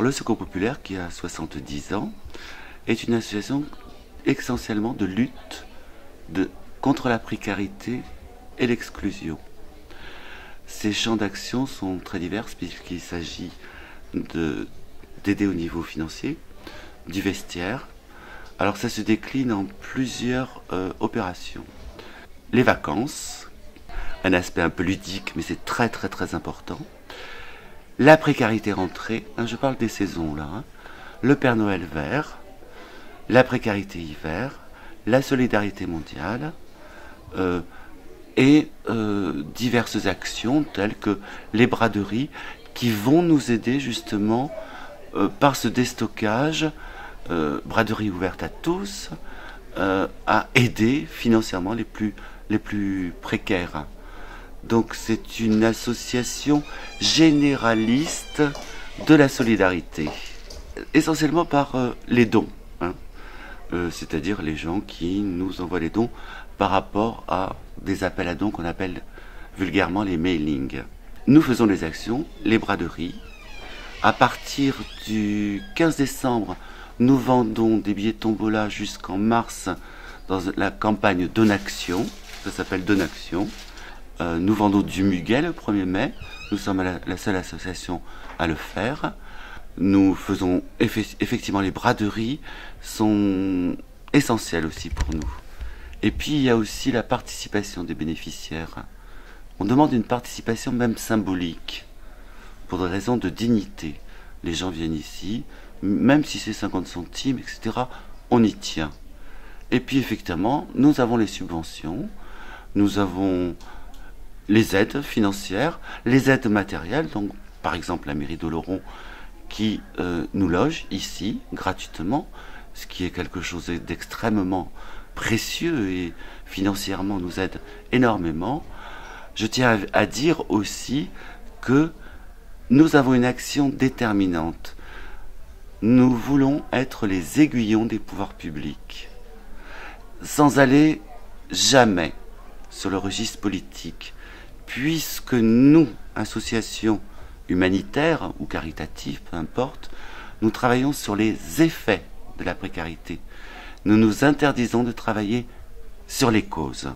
Le Secours populaire, qui a 70 ans, est une association essentiellement de lutte contre la précarité et l'exclusion. Ces champs d'action sont très divers puisqu'il s'agit d'aider au niveau financier, du vestiaire. Alors ça se décline en plusieurs euh, opérations. Les vacances, un aspect un peu ludique, mais c'est très très très important. La précarité rentrée, hein, je parle des saisons là. Hein. Le Père Noël vert, la précarité hiver, la solidarité mondiale euh, et euh, diverses actions telles que les braderies qui vont nous aider justement euh, par ce déstockage, braderie ouverte à tous, à aider financièrement les plus, les plus précaires. Donc c'est une association généraliste de la solidarité, essentiellement par les dons. Euh, c'est-à-dire les gens qui nous envoient les dons par rapport à des appels à dons qu'on appelle vulgairement les mailings. Nous faisons des actions, les braderies. À partir du 15 décembre, nous vendons des billets tombola jusqu'en mars dans la campagne Donaction. Ça s'appelle Donaction. Euh, nous vendons du muguet le 1er mai. Nous sommes la seule association à le faire. Nous faisons effectivement les braderies sont essentielles aussi pour nous. Et puis il y a aussi la participation des bénéficiaires. On demande une participation même symbolique pour des raisons de dignité. Les gens viennent ici, même si c'est 50 centimes, etc., on y tient. Et puis effectivement, nous avons les subventions, nous avons les aides financières, les aides matérielles, donc par exemple la mairie d'Oloron qui euh, nous loge ici gratuitement, ce qui est quelque chose d'extrêmement précieux et financièrement nous aide énormément. Je tiens à, dire aussi que nous avons une action déterminante. Nous voulons être les aiguillons des pouvoirs publics, sans aller jamais sur le registre politique, puisque nous, associations humanitaire ou caritatif, peu importe, nous travaillons sur les effets de la précarité. Nous nous interdisons de travailler sur les causes.